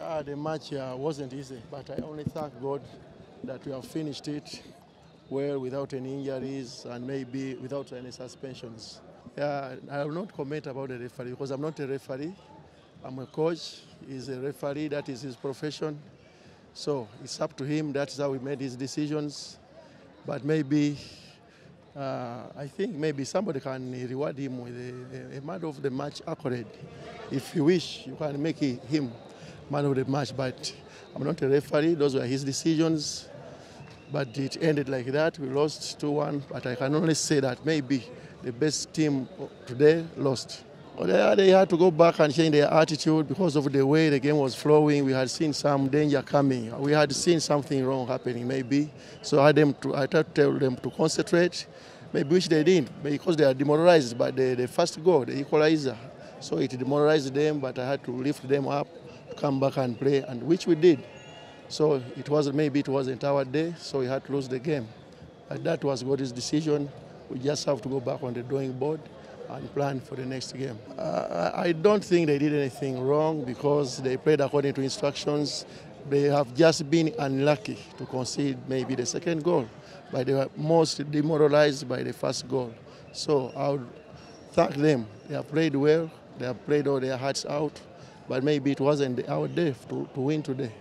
Uh, the match uh, wasn't easy, but I only thank God that we have finished it well without any injuries and maybe without any suspensions. Uh, I will not comment about the referee because I'm not a referee. I'm a coach. He's a referee. That is his profession. So it's up to him. That's how he made his decisions. But maybe, uh, I think maybe somebody can reward him with a, a, man of the match accolade. If you wish, you can make him man of the match. But I'm not a referee. Those were his decisions. But it ended like that. We lost 2-1. But I can only say that maybe the best team today lost. They, had to go back and change their attitude because of the way the game was flowing. We had seen some danger coming. We had seen something wrong happening, maybe. So I had them to, I tried to tell them to concentrate, maybe which they didn't, because they are demoralized by the, the first goal, the equalizer. So it demoralized them, but I had to lift them up, to come back and play, and which we did. So it was maybe it wasn't our day, so we had to lose the game. But that was God's decision. We just have to go back on the drawing board and plan for the next game. Uh, I don't think they did anything wrong because they played according to instructions. They have just been unlucky to concede maybe the second goal, but they were most demoralized by the first goal. So I would thank them. They have played well. They have played all their hearts out, but maybe it wasn't our day to, to win today.